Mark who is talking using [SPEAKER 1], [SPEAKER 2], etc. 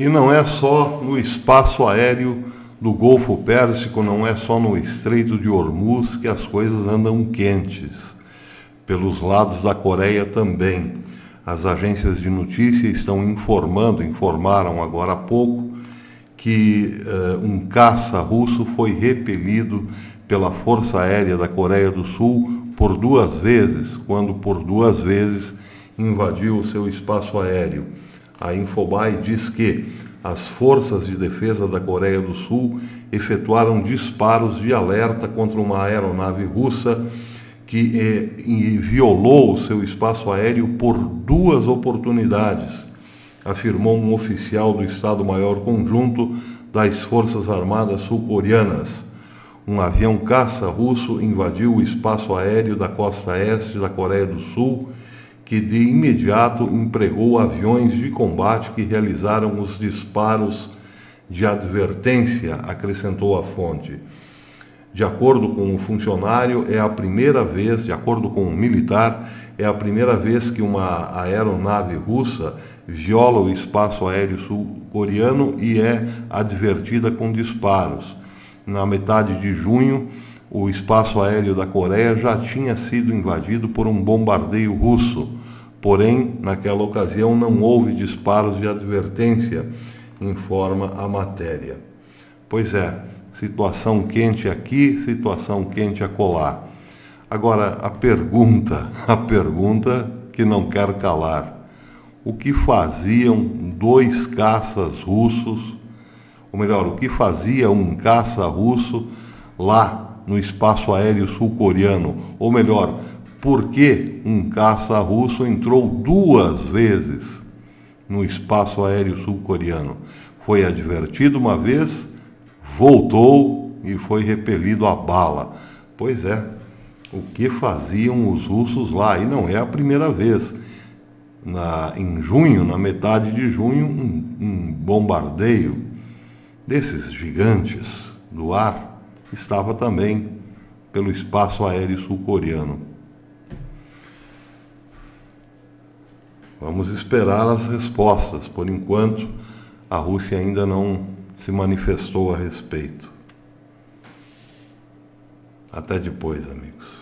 [SPEAKER 1] E não é só no espaço aéreo do Golfo Pérsico, não é só no Estreito de Hormuz que as coisas andam quentes. Pelos lados da Coreia também. As agências de notícia estão informando, informaram agora há pouco, que uh, um caça russo foi repelido pela Força Aérea da Coreia do Sul por duas vezes, quando por duas vezes invadiu o seu espaço aéreo. A Infobae diz que as forças de defesa da Coreia do Sul efetuaram disparos de alerta contra uma aeronave russa que eh, violou seu espaço aéreo por duas oportunidades, afirmou um oficial do Estado-Maior Conjunto das Forças Armadas Sul-Coreanas. Um avião caça russo invadiu o espaço aéreo da costa este da Coreia do Sul que de imediato empregou aviões de combate que realizaram os disparos de advertência, acrescentou a fonte. De acordo com o funcionário, é a primeira vez, de acordo com o militar, é a primeira vez que uma aeronave russa viola o espaço aéreo sul-coreano e é advertida com disparos. Na metade de junho, o espaço aéreo da Coreia já tinha sido invadido por um bombardeio russo. Porém, naquela ocasião não houve disparos de advertência, informa a matéria. Pois é, situação quente aqui, situação quente acolá. Agora, a pergunta, a pergunta que não quer calar. O que faziam dois caças russos, ou melhor, o que fazia um caça russo lá no espaço aéreo sul-coreano, ou melhor, por que um caça russo entrou duas vezes no espaço aéreo sul-coreano. Foi advertido uma vez, voltou e foi repelido a bala. Pois é, o que faziam os russos lá? E não é a primeira vez. Na, em junho, na metade de junho, um, um bombardeio desses gigantes do ar estava também pelo espaço aéreo sul-coreano. Vamos esperar as respostas. Por enquanto, a Rússia ainda não se manifestou a respeito. Até depois, amigos.